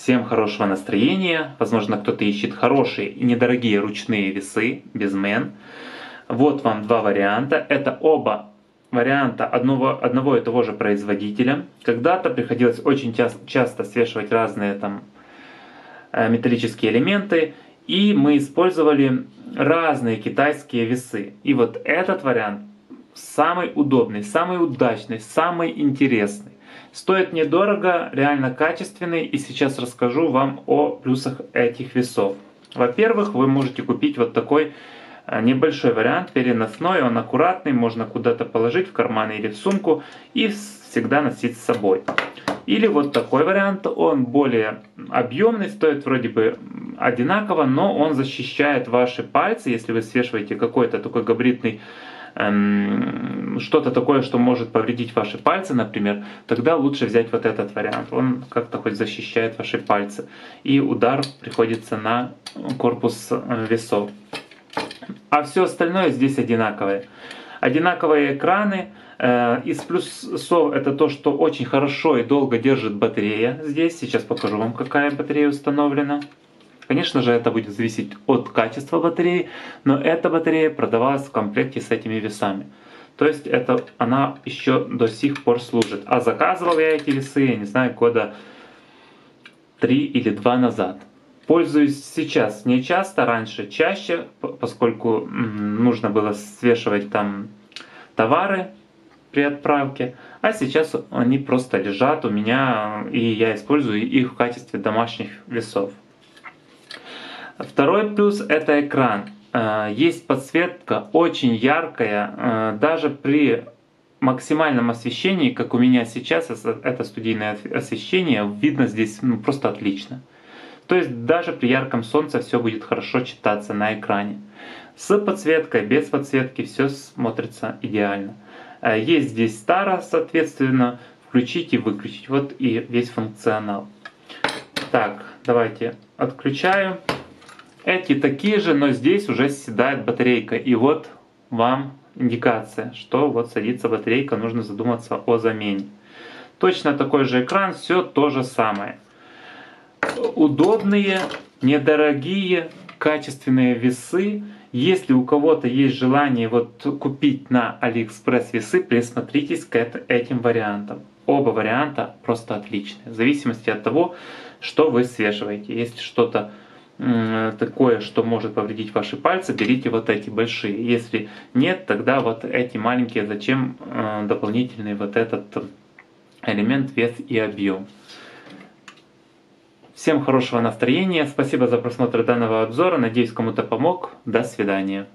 Всем хорошего настроения. Возможно, кто-то ищет хорошие и недорогие ручные весы без мен. Вот вам два варианта. Это оба варианта одного, одного и того же производителя. Когда-то приходилось очень часто свешивать разные там э, металлические элементы, и мы использовали разные китайские весы. И вот этот вариант самый удобный, самый удачный, самый интересный. Стоит недорого, реально качественный, и сейчас расскажу вам о плюсах этих весов. Во-первых, вы можете купить вот такой э, небольшой вариант, переносной, он аккуратный, можно куда-то положить в карман или в сумку и всегда носить с собой. Или вот такой вариант, он более объемный, стоит вроде бы одинаково, но он защищает ваши пальцы, если вы свешиваете какой-то такой габаритный эм, что-то такое, что может повредить ваши пальцы, например, тогда лучше взять вот этот вариант. Он как-то хоть защищает ваши пальцы. И удар приходится на корпус э, весов. А все остальное здесь одинаковое. Одинаковые экраны. Э, из плюсов это то, что очень хорошо и долго держит батарея здесь. Сейчас покажу вам, какая батарея установлена. Конечно же, это будет зависеть от качества батареи, но эта батарея продавалась в комплекте с этими весами. То есть это она еще до сих пор служит. А заказывал я эти весы, я не знаю, года 3 или 2 назад. Пользуюсь сейчас не часто, раньше чаще, поскольку нужно было свешивать там товары при отправке, а сейчас они просто лежат у меня, и я использую их в качестве домашних весов. Второй плюс это экран. Э, есть подсветка очень яркая, э, даже при максимальном освещении, как у меня сейчас, это студийное освещение, видно здесь ну, просто отлично. То есть даже при ярком солнце все будет хорошо читаться на экране. С подсветкой, без подсветки все смотрится идеально. Э, есть здесь стара, соответственно, включить и выключить. Вот и весь функционал. Так, давайте отключаю. Эти такие же, но здесь уже седает батарейка. И вот вам индикация, что вот садится батарейка, нужно задуматься о замене. Точно такой же экран, все то же самое. Удобные, недорогие, качественные весы. Если у кого-то есть желание вот купить на Алиэкспресс весы, присмотритесь к этим вариантам. Оба варианта просто отличные, в зависимости от того, что вы свешиваете. Если что-то такое, что может повредить ваши пальцы, берите вот эти большие. Если нет, тогда вот эти маленькие, зачем э, дополнительный вот этот элемент, вес и объем. Всем хорошего настроения, спасибо за просмотр данного обзора, надеюсь кому-то помог, до свидания.